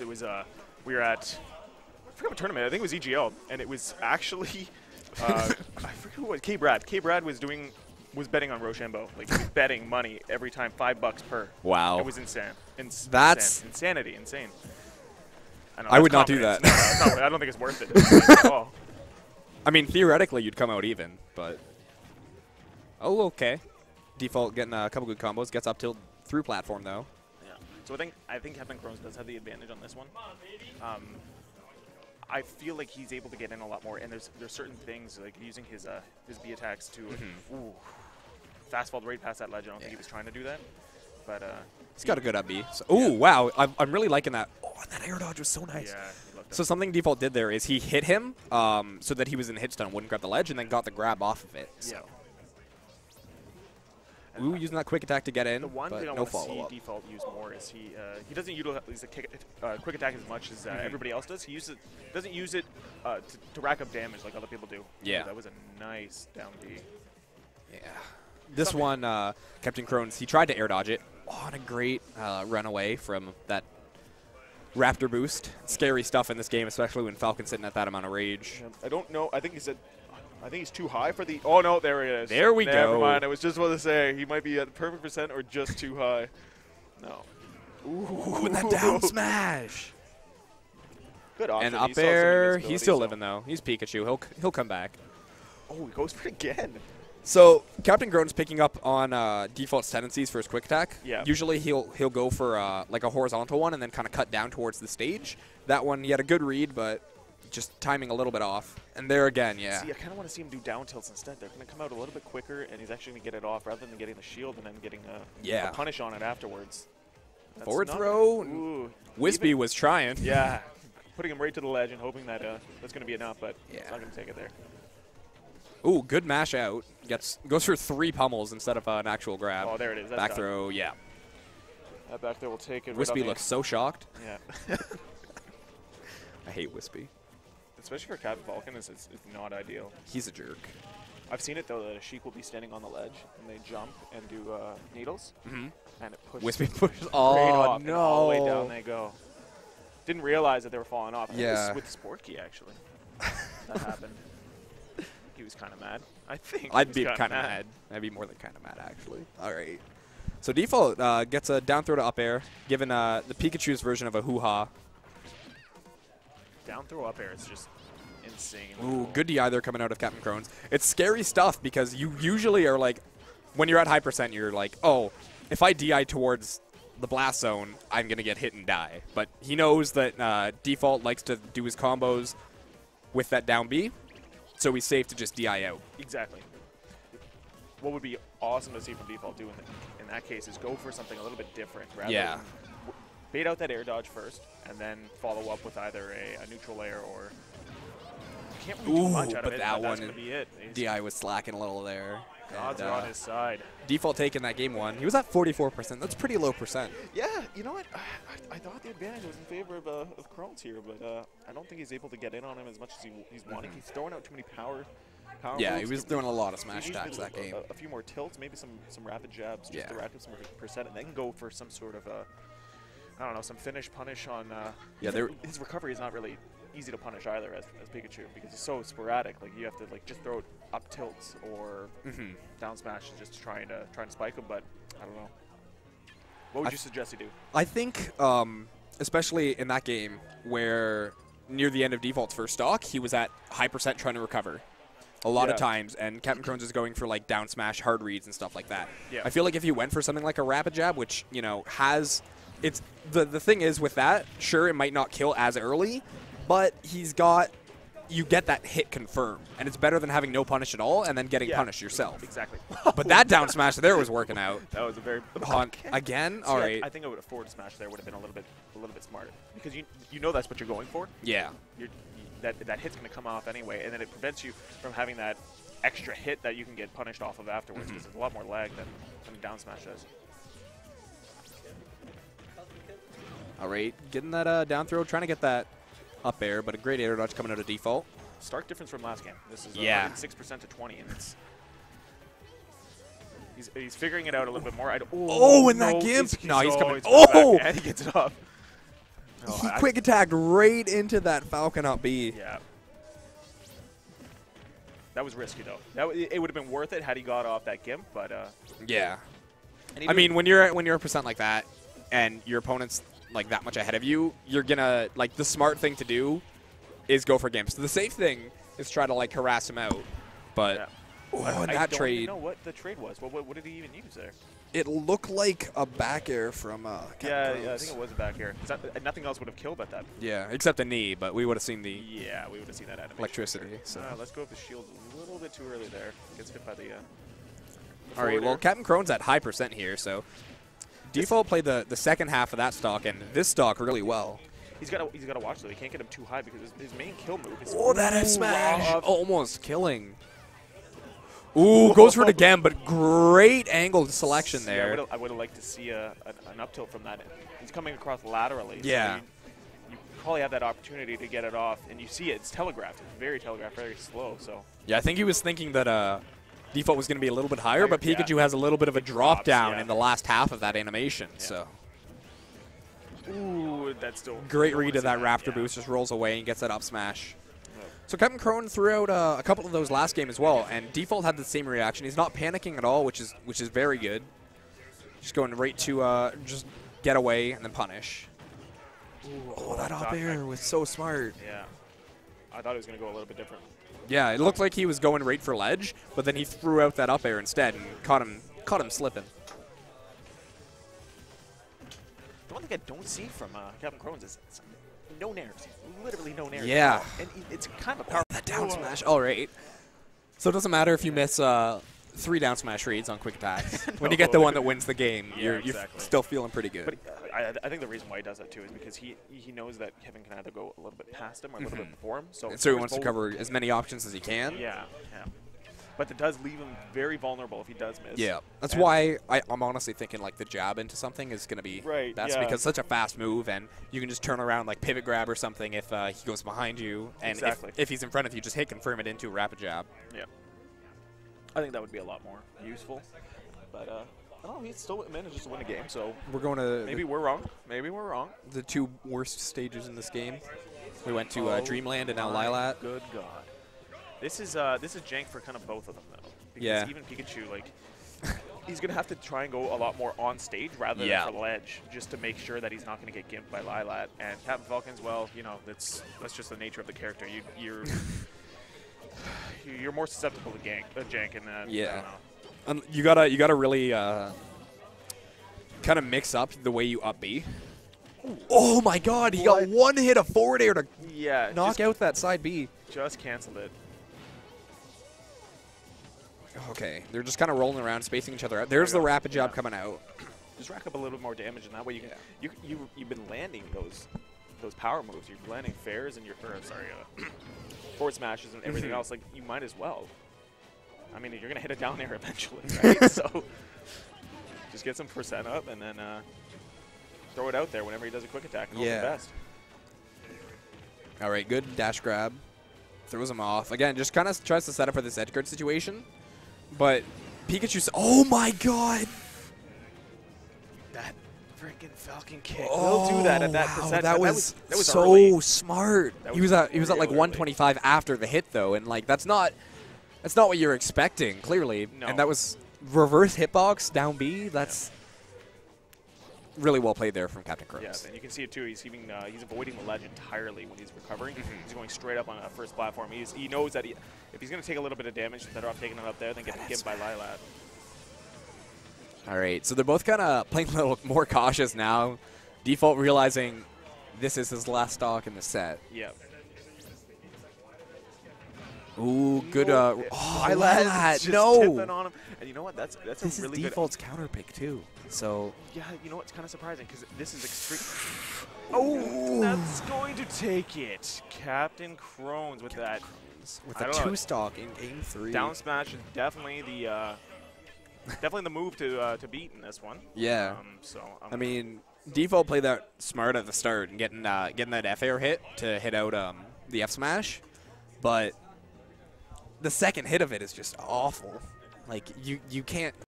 It was uh, we were at I forgot what tournament. I think it was EGL, and it was actually uh, I forget who was. K Brad. K Brad was doing was betting on Rochambeau. Like he was betting money every time, five bucks per. Wow. It was insane. Ins- That's- insane. insanity. Insane. I, know, I would not do that. No, no, not- I don't think it's worth it. I mean, theoretically, you'd come out even, but. Oh, okay. Default getting a couple good combos. Gets up tilt through platform, though. Yeah. So I think I think Captain Crohn's does have the advantage on this one. Um, I feel like he's able to get in a lot more, and there's there's certain things like using his uh, his B attacks to ooh, fast fall right past that ledge. I don't think he was trying to do that, but uh, He's got a good up B. So, oh, wow. I'm, I'm really liking that. Oh, and that air dodge was so nice. yeah, he loved it. So something Default did there is he hit him um, so that he was in hit stun, wouldn't grab the ledge, and then got the grab off of it. yeah. Ooh, using that quick attack to get in, The one but thing I no want to see follow-up. default use more is he uh, he doesn't utilize the kick, uh, quick attack as much as uh, Mm-hmm. everybody else does. He uses doesn't use it uh, to, to rack up damage like other people do. Yeah. that was a nice down B. Yeah. This Something- one, uh, Captain Crohn's, he tried to air dodge it. Oh, a great uh, run away from that Raptor boost. Scary stuff in this game, especially when Falcon's sitting at that amount of rage. I don't know. I think he said. I think he's too high for the. Oh no, there it is. There we Never go. mind. I was just about to say he might be at the perfect percent or just too high. No. Ooh, and that down smash. Good option. And up still has some air, he's still so- living though. He's Pikachu. He'll he'll come back. Oh, he goes for it again. So Captain Crohn's picking up on uh, default tendencies for his quick attack. Yeah. Usually he'll he'll go for uh, like a horizontal one and then kind of cut down towards the stage. That one he had a good read, but just timing a little bit off. And there again, yeah. See, I kind of want to see him do down tilts instead. They're going to come out a little bit quicker, and he's actually going to get it off rather than getting the shield and then getting a, Yeah. a punish on it afterwards. That's Forward throw. Ooh. Whispy Even- was trying. Yeah. Putting him right to the ledge and hoping that uh, that's going to be enough, but Yeah. it's not going to take it there. Ooh, good mash out. Gets goes for three pummels instead of uh, an actual grab. Oh, there it is. That's Back done. throw, yeah. That back there will take it. right Whispy the- looks so shocked. Yeah. I hate Whispy. Especially for Captain Falcon, it's, it's, it's not ideal. He's a jerk. I've seen it though that a Sheik will be standing on the ledge and they jump and do uh, needles, Mhm. and it pushes Whispy pushes. Oh off and all the way down they go. Didn't realize that they were falling off. Yeah. with Sporky actually. that happened. He was kind of mad. I think. I'd be kind of mad. I'd be more than kind of mad, actually. All right. So default uh, gets a down throw to up air, given uh, the Pikachu's version of a hoo ha. Down throw up air is just insane. Ooh, good DI there coming out of Captain Crohn's. It's scary stuff because you usually are like, when you're at high percent, you're like, oh, if I DI towards the blast zone, I'm gonna get hit and die. But he knows that uh, default likes to do his combos with that down B, so he's safe to just DI out. Exactly. What would be awesome to see from default do in, the, in that case is go for something a little bit different. Rather Yeah. than bait out that air dodge first, and then follow up with either a, a neutral air or. You can't really do Ooh, much out but of it. that but that's one gonna be it. He's- DI was slacking a little there. Odds And, are on uh, his side. Default take in that game one. He was at 44%. That's pretty low percent. Yeah, you know what? I, I thought the advantage was in favor of, uh, of Crohn's here, but uh, I don't think he's able to get in on him as much as he, he's wanting. He's throwing out too many power. power Yeah, he was throwing a lot of smash He attacks that game. A, a few more tilts, maybe some some rapid jabs, just to Yeah. rack up some percent, and then go for some sort of a, I don't know, some finish punish on. Uh, Yeah, his recovery is not really easy to punish either as, as Pikachu because he's so sporadic. Like you have to like just throw up tilts or Mhm. down smashes just trying to trying to spike him. But I don't know. What would I you suggest he do? I think, um, especially in that game where near the end of Default's first stock, he was at high percent trying to recover a lot of times, and Captain Crohn's is going for like down smash, hard reads, and stuff like that. Yeah. I feel like if he went for something like a rapid jab, which you know has, it's the the thing is with that, sure it might not kill as early, but he's got. You get that hit confirmed, and it's better than having no punish at all and then getting Yeah. punished yourself. Exactly. But that down smash there was working out. That was a very On, again, all I- right, I, think I would have forward smash there would have been a little bit a little bit smarter because you you know that's what you're going for. yeah. You're, you, that that hit's going to come off anyway, and then it prevents you from having that extra hit that you can get punished off of afterwards Mm-hmm. because there's a lot more lag than, than down smash does. All right, getting that uh, down throw, trying to get that up air, but a great air dodge coming out of default. Stark difference from last game. This is Yeah. six percent to twenty, and it's. He's, he's figuring it out a little bit more. I don't, Oh, and that gimp! he's- No, he's oh, coming- oh! and he gets it up. Oh, he I- quick attacked right into that Falcon up B. Yeah. That was risky though. That it would have been worth it had he got off that gimp, but uh. Yeah. I mean, when you're when you're a percent like that, and your opponent's like that much ahead of you, you're gonna like the smart thing to do is go for gimps. The safe thing is try to like harass him out. But Yeah. oh, I, and I don't trade, know what the trade was. What, what, what did he even use there? it looked like a back air from uh, Captain Yeah, yeah, I think it was a back air. that- uh, nothing else would have killed at that. Yeah, except a knee, but we would have seen the Yeah, we would have seen that animation. electricity. there. So. Uh, let's go with the shield a little bit too early there. Gets hit by the. Uh, the All right, well. Captain Crohn's at high percent here, so Default played the, the second half of that stock and this stock really well. He's got to he's got to watch though. He can't get him too high because his, his main kill move is. Oh, that F smash! Almost killing. Ooh, goes for the gem, but great angled selection Yeah, there. I would have liked to see a, an, an up tilt from that. He's coming across laterally. so Yeah. you, you probably have that opportunity to get it off, and you see it. It's telegraphed. It's very telegraphed, very slow. So Yeah, I think he was thinking that uh, Default was going to be a little bit higher, but Yeah. Pikachu has a little bit of a drop down yeah. in the last half of that animation. So ooh, that's still great read of that Raptor yeah. boost, just rolls away and gets that up smash. So Kevin Crone threw out uh, a couple of those last game as well, and Default had the same reaction. He's not panicking at all, which is which is very good. Just going right to uh, just get away and then punish. Oh, that up air was so smart. Yeah, I thought it was gonna go a little bit different. Yeah, it looked like he was going right for ledge, but then he threw out that up air instead and caught him caught him slipping. The one thing I don't see from uh, Captain Crohn's is no nairs. Literally no nairs. Yeah. And it's kind of powerful. That down smash. All right. So it doesn't matter if you miss uh, three down smash reads on quick attacks. when you get the one that wins the game, Yeah, you're, you're still feeling pretty good. But uh, I, I think the reason why he does that too is because he he knows that Kevin can either go a little bit past him or a little bit before him. So and so he wants to cover as many options as he can. Yeah, yeah. But it does leave him very vulnerable if he does miss. Yeah, that's And- why I, I'm honestly thinking like the jab into something is going to be Right, That's yeah. because such a fast move, and you can just turn around like pivot grab or something if uh, he goes behind you, and Exactly. if, if he's in front of you, just hit confirm it into a rapid jab. Yeah. I think that would be a lot more useful. But uh, I don't know. He still manages to win a game, so We're going to maybe we're wrong. Maybe we're wrong. the, the two worst stages in this game. We went to uh, Oh Dreamland and now my Lylat. Good God. This is uh, this is jank for kind of both of them though. Because Yeah. even Pikachu, like, he's gonna have to try and go a lot more on stage rather Yeah. than for the ledge, just to make sure that he's not gonna get gimped by Lylat. And Captain Falcon's, well, you know, that's that's just the nature of the character. You you're you're more susceptible to gank, uh, jank, and I Yeah. don't know. Um, you gotta you gotta really uh, kind of mix up the way you up B. Oh my God! He got one hit of forward air to Yeah, knock out that side B. just canceled it. Okay, they're just kind of rolling around, spacing each other out. There's the rapid jab Yeah. coming out. Just rack up a little bit more damage, and that way you can Yeah. you you you've been landing those those power moves. You're landing fairs and your or sorry, uh, forward smashes and everything Mhm. else. Like you might as well. I mean, you're gonna hit it down there eventually, right? so just get some percent up and then uh, throw it out there whenever he does a quick attack and Yeah. the best. All right, good dash grab. Throws him off. Again, just kind of tries to set up for this edge guard situation. But Pikachu's. Oh my god! That freaking Falcon kick. will do that at that wow, percent. That but was, that was so early. smart. That he was was at he was at like real early. 125 after the hit though, and like that's not that's not what you're expecting clearly. No. And that was reverse hitbox down B. That's really well played there from Captain Crows. Yes, and you can see it too. He's even uh, he's avoiding the ledge entirely when he's recovering. Mm-hmm. He's going straight up on a first platform. He's, he knows that he, if he's going to take a little bit of damage, better off taking it up there than getting gimped by Lylat. All right, so they're both kind of playing a little more cautious now. Default realizing this is his last stock in the set. Yeah. Ooh, good. Uh, oh, Lylat Lylat, just no. on him. And you know what? That's that's This a is really Default's counter pick too. So. Yeah, you know what's kind of surprising because this is extreme. Oh. that's going to take it. Captain Crohn's with that with a don't know. two stock in game three. down smash is definitely the uh, definitely the move to uh, to beat in this one. Yeah. Um, so I'm I mean, Default played that smart at the start and getting uh, getting that F air hit to hit out um, the F smash, but the second hit of it is just awful. Like you you can't